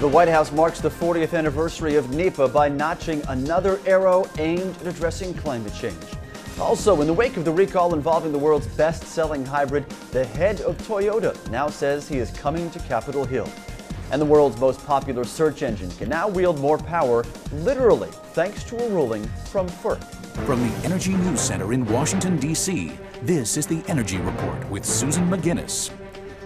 The White House marks the 40th anniversary of NEPA by notching another arrow aimed at addressing climate change. Also, in the wake of the recall involving the world's best selling hybrid, the head of Toyota now says he is coming to Capitol Hill. And the world's most popular search engine can now wield more power, literally, thanks to a ruling from FERC. From the Energy News Center in Washington, D.C., this is the Energy Report with Susan McGinnis.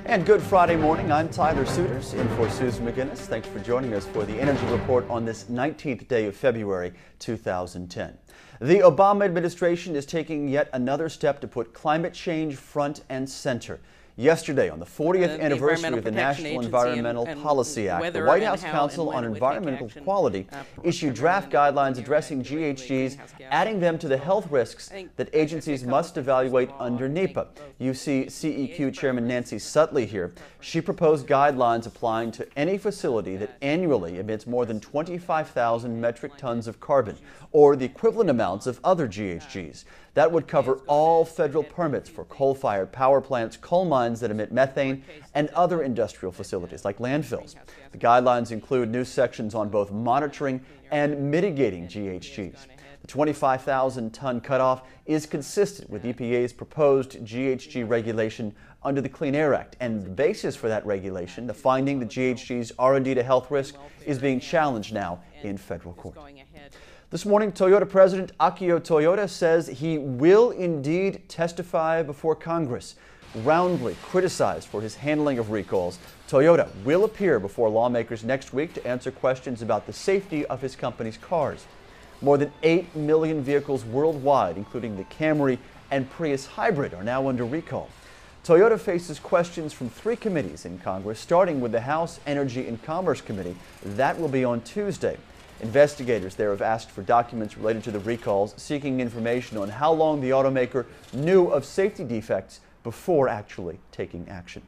And good Friday morning. I'm Tyler Suiters in for Susan McGinnis. Thanks for joining us for the Energy Report on this 19th day of February 2010. The Obama administration is taking yet another step to put climate change front and center. Yesterday, on the 40th The anniversary of the National Agency Environmental and- and Policy Act, the White House Council on when it would take Environmental Quality uh, issued draft guidelines addressing GHGs, adding them to the health risks that agencies must evaluate First of all, under NEPA. You see CEQ Chairman Nancy Sutley here. She proposed guidelines applying to any facility that annually emits more than 25,000 metric tons of carbon, or the equivalent amounts of other GHGs. That would cover all federal permits for coal-fired power plants, coal mines that emit methane, and other industrial facilities like landfills. The guidelines include new sections on both monitoring and mitigating GHGs. The 25,000 ton cutoff is consistent with EPA's proposed GHG regulation under the Clean Air Act, and the basis for that regulation, the finding that GHGs are indeed a health risk, is being challenged now in federal court. This morning, Toyota President Akio Toyoda says he will indeed testify before Congress. Roundly criticized for his handling of recalls, Toyota will appear before lawmakers next week to answer questions about the safety of his company's cars. More than 8 million vehicles worldwide, including the Camry and Prius hybrid, are now under recall. Toyota faces questions from three committees in Congress, starting with the House Energy and Commerce Committee. That will be on Tuesday. Investigators there have asked for documents related to the recalls, seeking information on how long the automaker knew of safety defects before actually taking action.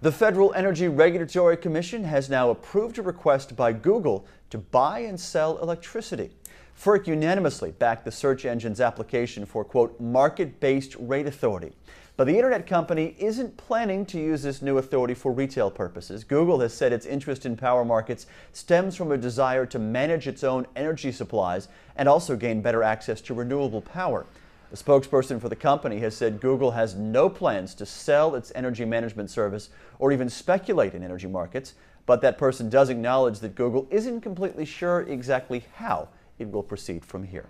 The Federal Energy Regulatory Commission has now approved a request by Google to buy and sell electricity. FERC unanimously backed the search engine's application for, quote, market based rate authority. But the internet company isn't planning to use this new authority for retail purposes. Google has said its interest in power markets stems from a desire to manage its own energy supplies and also gain better access to renewable power. The spokesperson for the company has said Google has no plans to sell its energy management service or even speculate in energy markets, but that person does acknowledge that Google isn't completely sure exactly how it will proceed from here.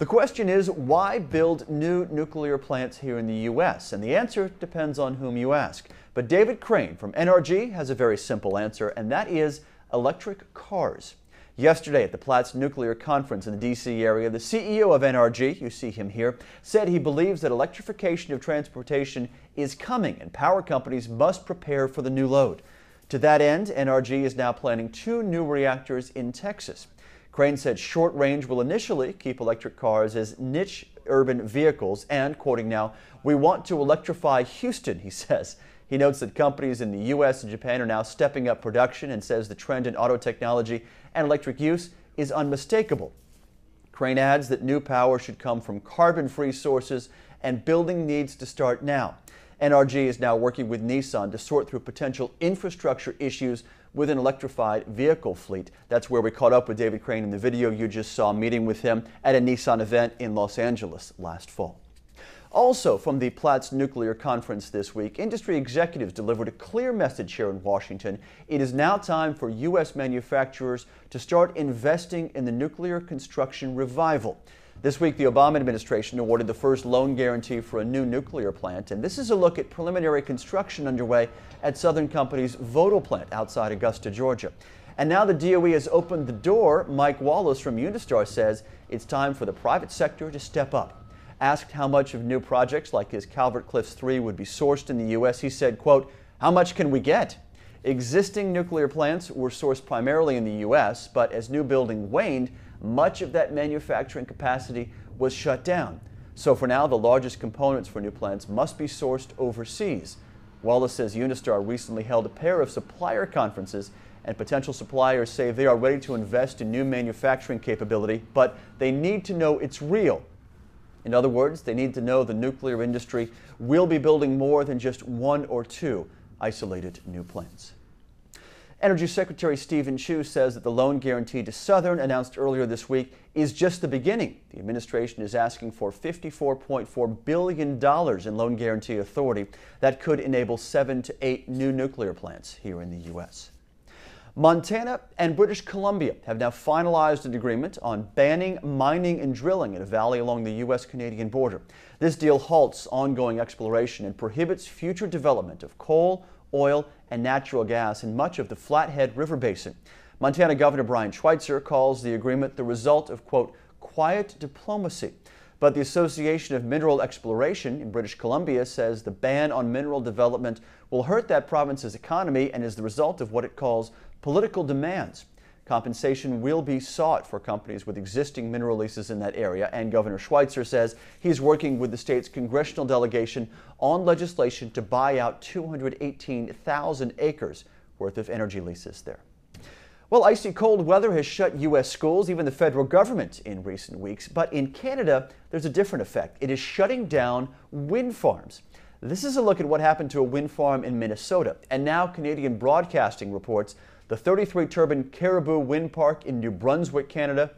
The question is why build new nuclear plants here in the U.S.? And the answer depends on whom you ask. But David Crane from NRG has a very simple answer, and that is electric cars. Yesterday at the Platts Nuclear Conference in the D.C. area, the CEO of NRG, you see him here, said he believes that electrification of transportation is coming and power companies must prepare for the new load. To that end, NRG is now planning two new reactors in Texas. Crane said short range will initially keep electric cars as niche urban vehicles and, quoting now, we want to electrify Houston, he says. He notes that companies in the U.S. and Japan are now stepping up production and says the trend in auto technology and electric use is unmistakable. Crane adds that new power should come from carbon free sources and building needs to start now. NRG is now working with Nissan to sort through potential infrastructure issues with an electrified vehicle fleet. That's where we caught up with David Crane in the video you just saw, meeting with him at a Nissan event in Los Angeles last fall. Also, from the Platts Nuclear Conference this week, industry executives delivered a clear message here in Washington. It is now time for U.S. manufacturers to start investing in the nuclear construction revival. This week, the Obama administration awarded the first loan guarantee for a new nuclear plant, and this is a look at preliminary construction underway at Southern Company's Vogtle plant outside Augusta, Georgia. And now the DOE has opened the door. Mike Wallace from Unistar says it's time for the private sector to step up. Asked how much of new projects like his Calvert Cliffs 3 would be sourced in the U.S., he said, quote, how much can we get? Existing nuclear plants were sourced primarily in the U.S., but as new building waned, much of that manufacturing capacity was shut down. So for now, the largest components for new plants must be sourced overseas. Wallace says Unistar recently held a pair of supplier conferences, and potential suppliers say they are ready to invest in new manufacturing capability, but they need to know it's real. In other words, they need to know the nuclear industry will be building more than just one or two isolated new plants. Energy Secretary Steven Chu says that the loan guarantee to Southern, announced earlier this week, is just the beginning. The administration is asking for $54.4 billion in loan guarantee authority that could enable seven to eight new nuclear plants here in the U.S. Montana and British Columbia have now finalized an agreement on banning mining and drilling in a valley along the U.S. Canadian border. This deal halts ongoing exploration and prohibits future development of coal, oil, and natural gas in much of the Flathead River Basin. Montana Governor Brian Schweitzer calls the agreement the result of, quote, quiet diplomacy. But the Association of Mineral Exploration in British Columbia says the ban on mineral development will hurt that province's economy and is the result of what it calls political demands. Compensation will be sought for companies with existing mineral leases in that area, and Governor Schweitzer says he's working with the state's congressional delegation on legislation to buy out 218,000 acres worth of energy leases there. Well, icy cold weather has shut U.S. schools, even the federal government, in recent weeks. But in Canada, there's a different effect. It is shutting down wind farms. This is a look at what happened to a wind farm in Minnesota. And now Canadian Broadcasting reports the 33 turbine Caribou Wind Park in New Brunswick, Canada.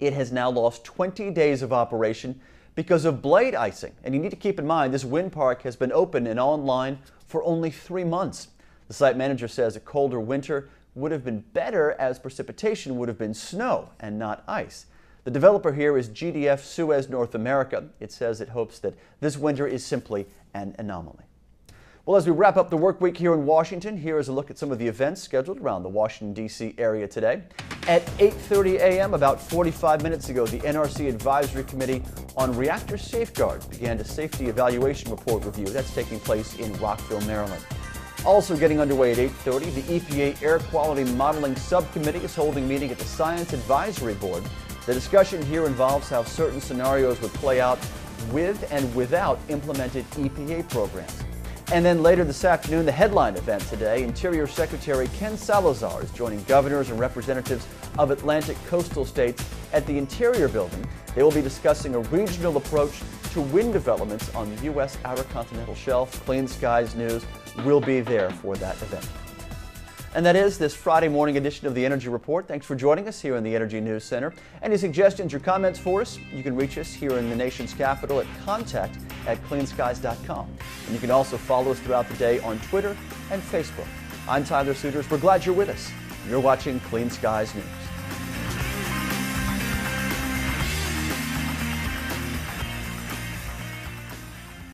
It has now lost 20 days of operation because of blade icing. And you need to keep in mind this wind park has been open and online for only three months. The site manager says a colder winter would have been better as precipitation would have been snow and not ice. The developer here is GDF Suez North America. It says it hopes that this winter is simply an anomaly. Well, as we wrap up the work week here in Washington, here is a look at some of the events scheduled around the Washington, D.C. area today. At 8.30 a.m., about 45 minutes ago, the NRC Advisory Committee on Reactor Safeguards began a safety evaluation report review. That's taking place in Rockville, Maryland. Also getting underway at 8.30, the EPA Air Quality Modeling Subcommittee is holding meeting at the Science Advisory Board. The discussion here involves how certain scenarios would play out with and without implemented EPA programs. And then later this afternoon, the headline event today, Interior Secretary Ken Salazar is joining governors and representatives of Atlantic coastal states at the Interior Building. They will be discussing a regional approach to wind developments on the U.S. Outer Continental Shelf. Clean Skies News will be there for that event. And that is this Friday morning edition of the Energy Report. Thanks for joining us here in the Energy News Center. Any suggestions or comments for us, you can reach us here in the nation's capital at contact at cleanskies.com. And you can also follow us throughout the day on Twitter and Facebook. I'm Tyler Suiters. We're glad you're with us. You're watching Clean Skies News.